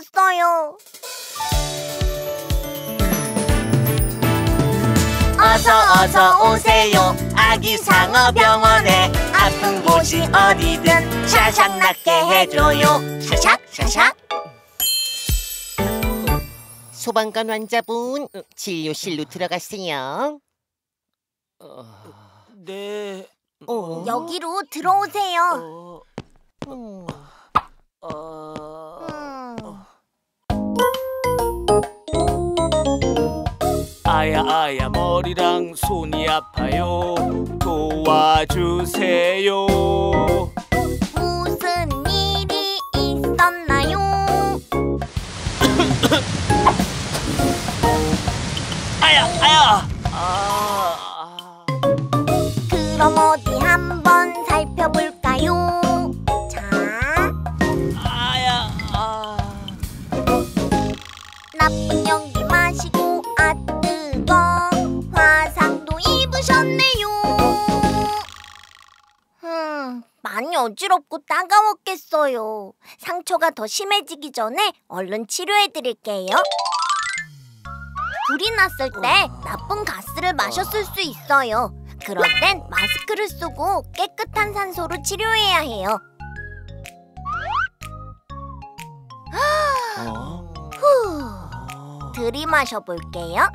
무서웠어요. 어서 어서 오세요 아기 상어 병원에 아픈 곳이 어디든 샤샥 낫게 해줘요 샤샥 샤샥 소방관 환자분 진료실로 들어가세요. 네. 어. 여기로 들어오세요. 아야 아야 머리랑 손이 아파요. 도와주세요. 무슨 일이 있었나요? 아야 아야. 아. 그럼 어디 한번 살펴볼까요? 자, 아야 아. 나쁜 연기 많이 어지럽고 따가웠겠어요. 상처가 더 심해지기 전에 얼른 치료해드릴게요. 불이 났을 때 나쁜 가스를 마셨을 수 있어요. 그럴 땐 마스크를 쓰고 깨끗한 산소로 치료해야 해요. 어? 후, 들이마셔 볼게요.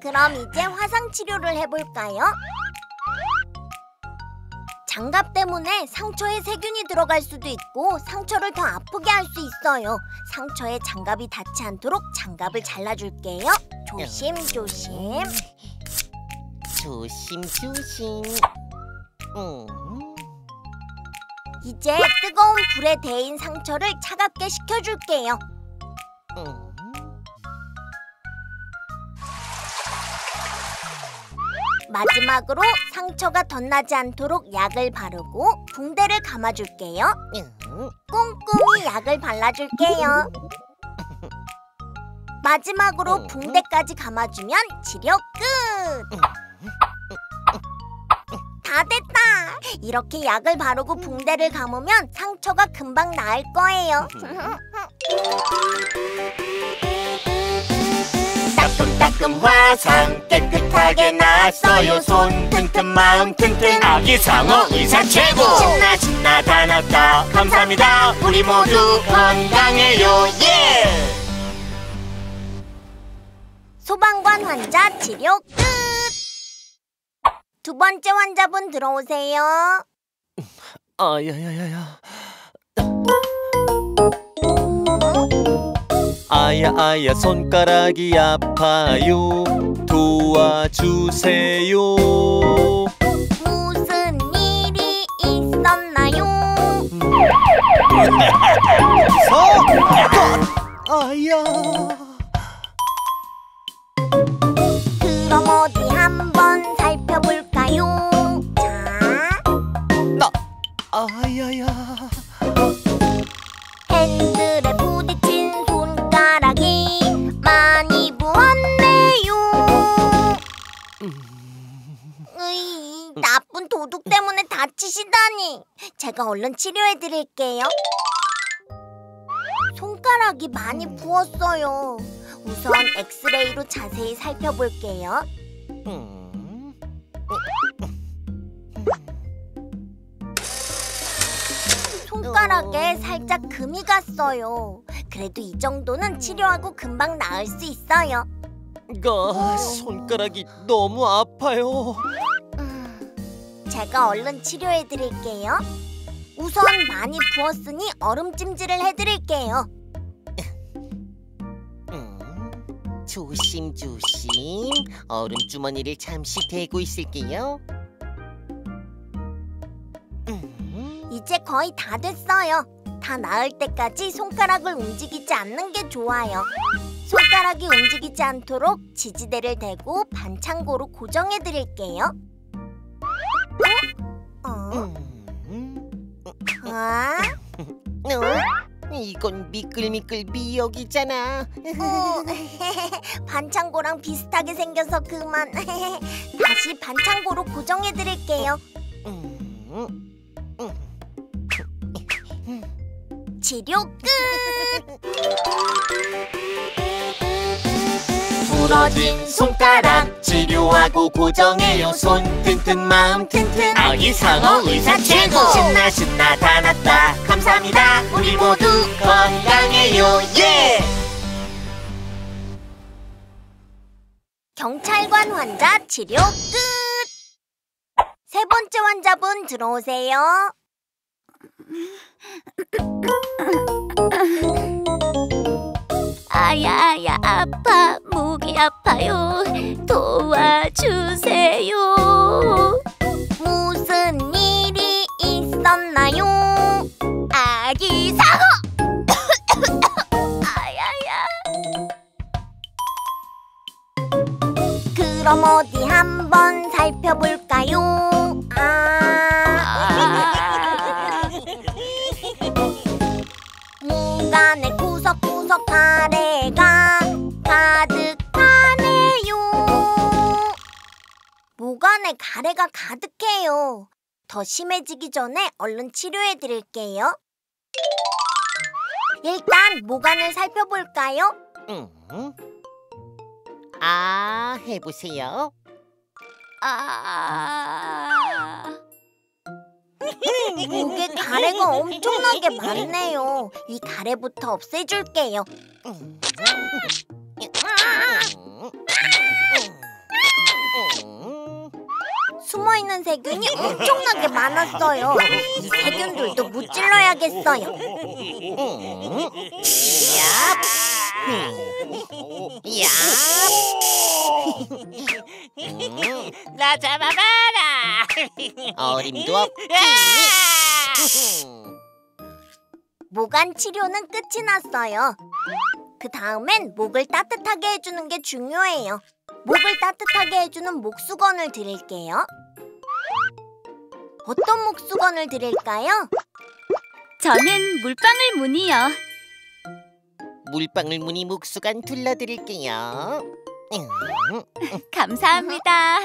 그럼 이제 화상 치료를 해볼까요? 장갑 때문에 상처에 세균이 들어갈 수도 있고 상처를 더 아프게 할 수 있어요. 상처에 장갑이 닿지 않도록 장갑을 잘라줄게요. 조심 조심. 조심 조심. 음. 이제 뜨거운 불에 데인 상처를 차갑게 식혀줄게요. 음. 마지막으로 상처가 덧나지 않도록 약을 바르고 붕대를 감아줄게요. 음. 꼼꼼히 약을 발라줄게요. 마지막으로 붕대까지 감아주면 치료 끝! 다 됐다! 이렇게 약을 바르고 붕대를 감으면 상처가 금방 나을 거예요. 따끔따끔 화상 깨끗하게 나았어요. 손 튼튼 마음 튼튼. 아기 상어 의사 최고. 신나 신나 다 났다. 감사합니다. 우리 모두 건강해요. 예! 소방관 환자 치료 끝! 두 번째 환자분 들어오세요. 아야야야야. 아야 아야 손가락이 아파요. 도와주세요. 무슨 일이 있었나요? 아야. 그럼 어디 한번 살펴볼까요? 자, 아야야. 으이, 나쁜 도둑 때문에 다치시다니. 제가 얼른 치료해 드릴게요. 손가락이 많이 부었어요. 우선 엑스레이로 자세히 살펴볼게요. 음. 손가락에 살짝 금이 갔어요. 그래도 이 정도는 치료하고 금방 나을 수 있어요. 가 손가락이 너무 아파요. 음, 제가 얼른 치료해 드릴게요. 우선 많이 부었으니 얼음 찜질을 해 드릴게요. 음. 조심 조심. 얼음 주머니를 잠시 대고 있을게요. 음. 이제 거의 다 됐어요. 다 나을 때까지 손가락을 움직이지 않는 게 좋아요. 손가락이 움직이지 않도록 지지대를 대고 반창고로 고정해 드릴게요. 어? 어? 음. 아? 어? 이건 미끌미끌 미역이잖아. 어, 반창고랑 비슷하게 생겨서 그만. 다시 반창고로 고정해 드릴게요. 음, 치료 끝. 부러진 손가락 치료하고 고정해요. 손 튼튼 마음 튼튼. 아기 상어 의사 최고. 신나 신나 다 났다. 감사합니다. 우리 모두 건강해요. 예! 경찰관 환자 치료 끝. 세 번째 환자분 들어오세요. 아야야 아파 아파요. 도와주세요. 무슨 일이 있었나요? 아기 상어 아야야. 그럼 어디 한번 살펴볼까요? 아, 무간의 무간에 가래가 가득해요. 더 심해지기 전에 얼른 치료해 드릴게요. 일단 모간을 살펴볼까요? 음. 아, 해보세요. 아 목에 가래가 엄청나게 많네요. 이 가래부터 없애줄게요. 음. 음. 숨어 있는 세균이 엄청나게 많았어요. 이 세균들도 무찔러야겠어요. 음. 얍. 음. 얍. 음. 나 잡아봐라 어림도 없지. 모간 치료는 끝이 났어요. 그 다음엔 목을 따뜻하게 해주는 게 중요해요. 목을 따뜻하게 해주는 목수건을 드릴게요. 어떤 목수건을 드릴까요? 저는 물방울 무늬요 물방울 무늬 목수간 둘러드릴게요. 음. 감사합니다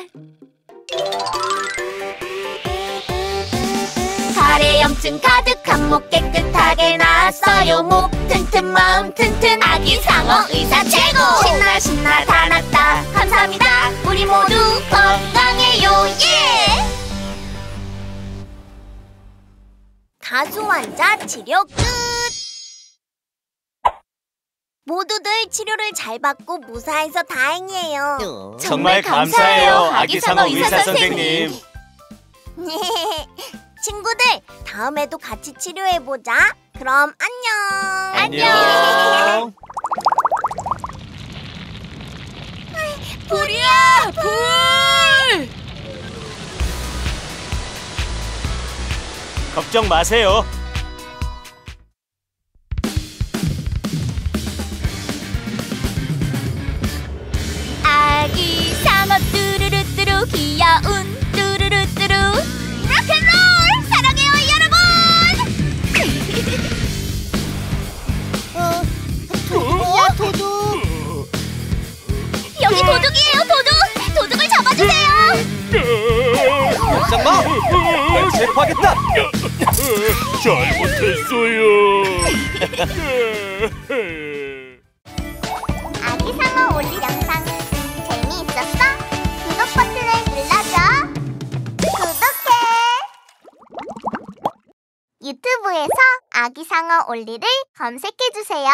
가래 염증 가득한 목 깨끗하게 나았어요. 목 튼튼 마음 튼튼 아기 상어 의사 최고. 신나 신나 가수 환자 치료 끝. 모두들 치료를 잘 받고 무사해서 다행이에요. 어. 정말 감사해요 아기 상어 의사 선생님 친구들, 다음에도 같이 치료해보자. 그럼 안녕. 안녕 불이야 불 걱정 마세요. 아기 상어 뚜루루뚜루 귀여운 뚜루루뚜루. 락앤롤! 사랑해요 여러분! 야, 도둑. 여기 도둑이에요 도둑! 도둑을 잡아주세요! 잠깐만. 날 체포하겠다 잘못했어요 아기 상어 올리 영상 재미있었어? 구독 버튼을 눌러줘. 구독해. 유튜브에서 아기 상어 올리를 검색해주세요.